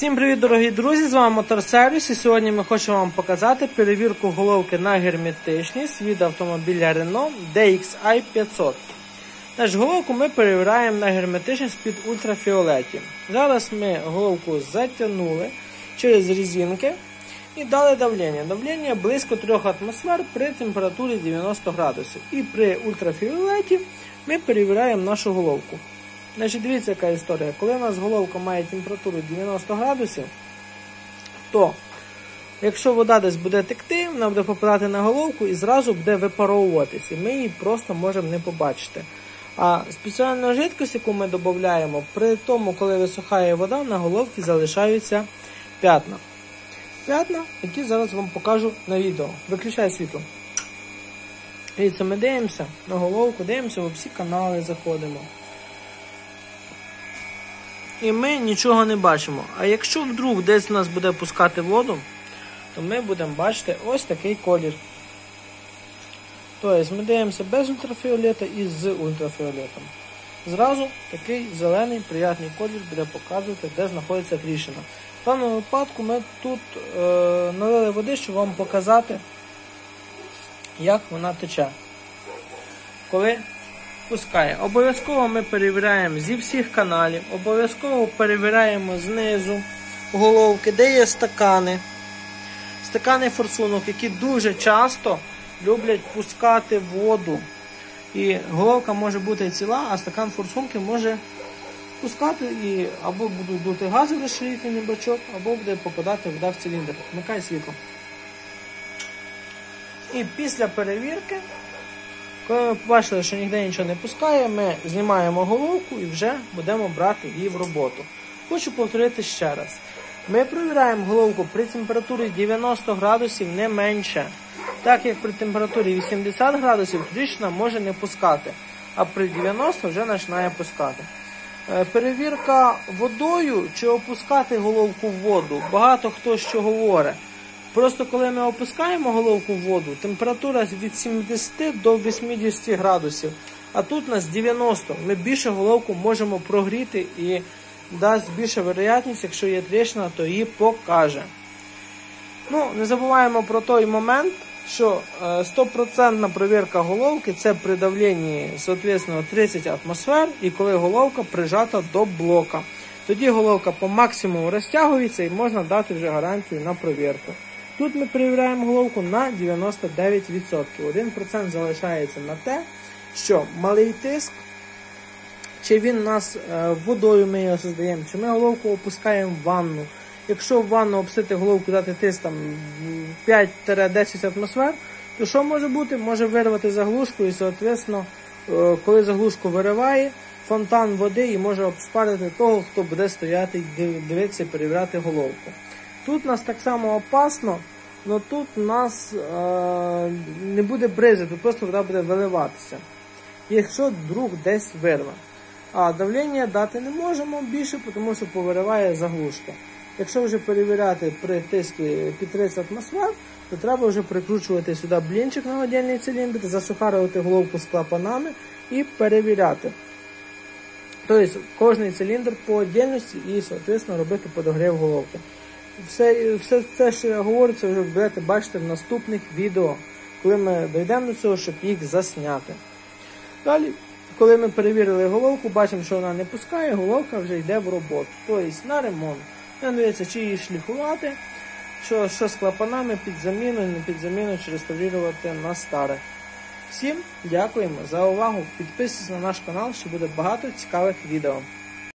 Всім привіт, дорогі друзі! З вами Моторсервіс і сьогодні ми хочемо вам показати перевірку головки на герметичність від автомобіля Renault DXi 500. Значить, Головку ми перевіряємо на герметичність під ультрафіолеті. Зараз ми головку затягнули через різинки і дали давлення. Давлення близько 3 атмосфер при температурі 90 градусів. І при ультрафіолеті ми перевіряємо нашу головку. Значить, Дивіться, яка історія. Коли у нас головка має температуру 90 градусів, то якщо вода десь буде текти, вона буде попадати на головку і зразу буде випаровуватися. Ми її просто можемо не побачити. А спеціальну жидкость, яку ми додаємо, при тому, коли висухає вода, на головці залишаються п'ятна. П'ятна, які зараз вам покажу на відео. Виключай світло. Дивіться, ми дивимося на головку, дивимося, в всі канали заходимо і ми нічого не бачимо. А якщо вдруг десь нас буде пускати воду, то ми будемо бачити ось такий колір. Тобто ми дивимося без ультрафіолета і з ультрафіолетом. Зразу такий зелений приятний колір буде показувати, де знаходиться тріщина. В даному випадку ми тут е, налили води, щоб вам показати, як вона тече. Коли пускає. Обов'язково ми перевіряємо зі всіх каналів, обов'язково перевіряємо знизу головки, де є стакани. Стакани форсунок, які дуже часто люблять пускати воду. І головка може бути ціла, а стакан форсунки може пускати і або будуть дути газовий розширительний бачок, або буде попадати вода в циліндр. Вмикай світло. І після перевірки коли ми побачили, що ніде нічого не пускає, ми знімаємо головку і вже будемо брати її в роботу. Хочу повторити ще раз. Ми провіряємо головку при температурі 90 градусів не менше. Так як при температурі 80 градусів тріщина може не пускати, а при 90 вже починає пускати. Е, перевірка водою чи опускати головку в воду. Багато хто що говорить. Просто коли ми опускаємо головку в воду, температура від 70 до 80 градусів. А тут у нас 90. Ми більше головку можемо прогріти і дасть більше вероятність, якщо є тріщина, то її покаже. Ну, Не забуваємо про той момент, що 100% е, провірка головки це при давленні соответственно, 30 атмосфер і коли головка прижата до блока. Тоді головка по максимуму розтягується і можна дати вже гарантію на провірку. Тут ми перевіряємо головку на 99%. 1% залишається на те, що малий тиск, чи він у нас е, водою ми його создаємо, чи ми головку опускаємо в ванну. Якщо в ванну обсити головку дати тиск 5-10 атмосфер, то що може бути? Може вирвати заглушку і, соответственно, е, коли заглушку вириває, фонтан води і може обшпарити того, хто буде стояти і дивитися перевіряти головку. Тут нас так само опасно, але тут у нас е, не буде бризити, просто вода буде виливатися. Якщо друг десь вирве. А давлення дати не можемо більше, тому що повириває заглушка. Якщо вже перевіряти при тиску під 30 атмосфер, то треба вже прикручувати сюди блінчик на отдельний циліндр, засухарювати головку з клапанами і перевіряти. Тобто кожний циліндр по отдельності і, соответственно, робити подогрів головки. Все все це, що я говорю, це вже будете бачити в наступних відео, коли ми дійдемо до цього, щоб їх засняти. Далі, коли ми перевірили головку, бачимо, що вона не пускає, головка вже йде в роботу. Тобто на ремонт. Не дивиться, чи її шліфувати, що що з клапанами під заміну, не під заміну, чи реставрувати на старе. Всім дякуємо за увагу. Підписуйтесь на наш канал, що буде багато цікавих відео.